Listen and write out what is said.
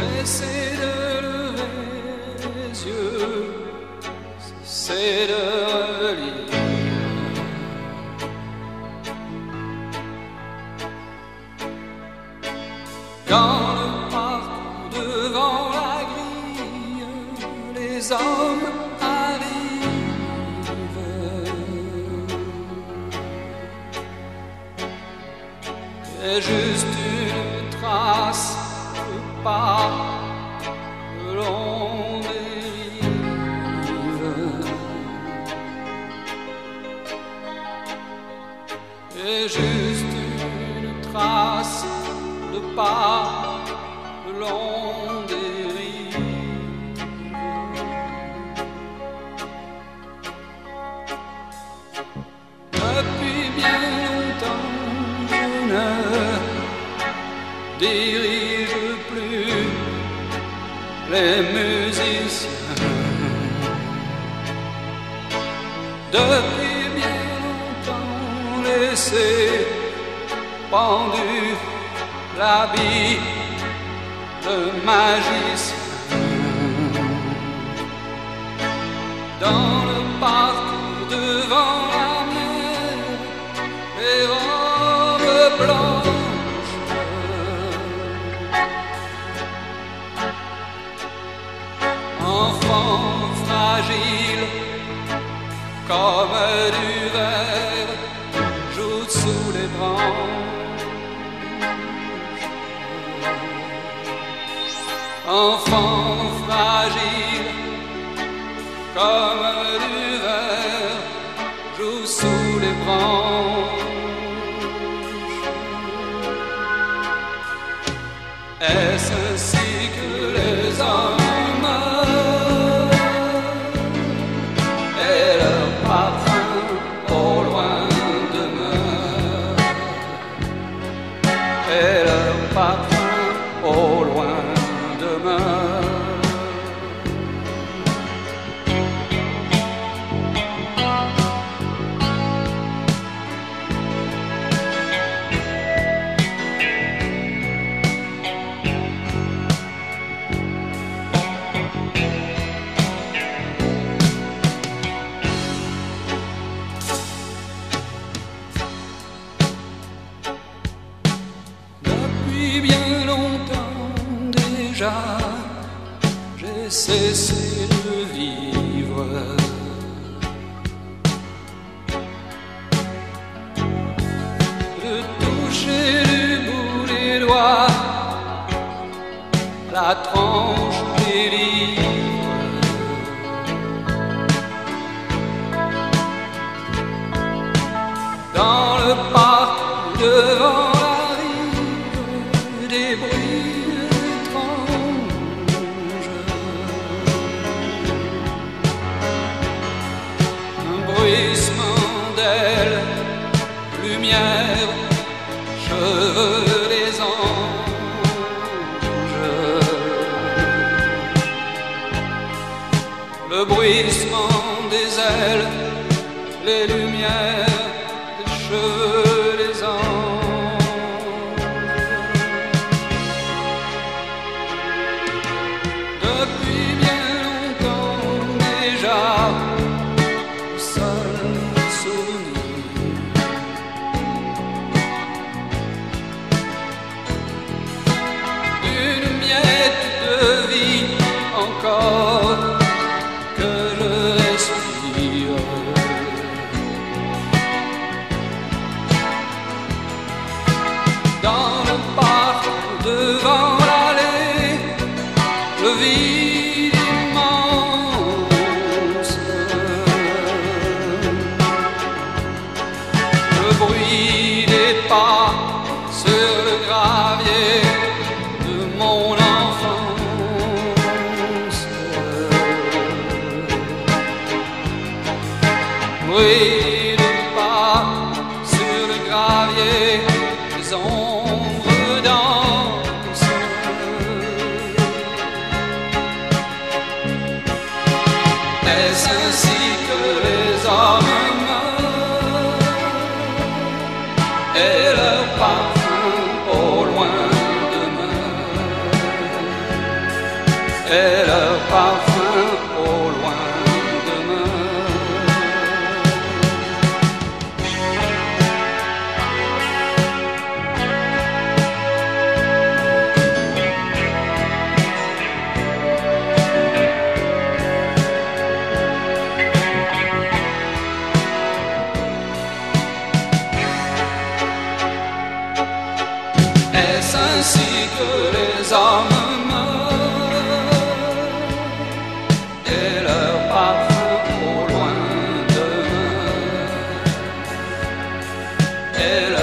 Cessez de lever les yeux, cessez de relire. Dans le parc devant la grille, les hommes arrivent. Et juste une trace pas le long des rives. Et juste une trace de pas le long des rives. Depuis bien longtemps, je ne plus les musiciens. Depuis bien longtemps, laissé pendu l'habit de magicien. Dans le parc devant la mer, les robes blanches. Comme du verre, joue sous les branches. Enfant fragile, comme du verre, joue sous les branches. Est-ce Bien longtemps déjà, j'ai cessé de vivre. De toucher du bout des doigts la tranche des livres. Dans le parc Le bruissement des ailes, les lumières, les cheveux des anges. Depuis bien longtemps déjà, seul souvenir. Une miette de vie encore Le bruit des pas sur le gravier de mon enfance. Bruit de pas sur le gravier, les ombres dansent. Est-ce et le parfum au loin Est-ce ainsi que les hommes el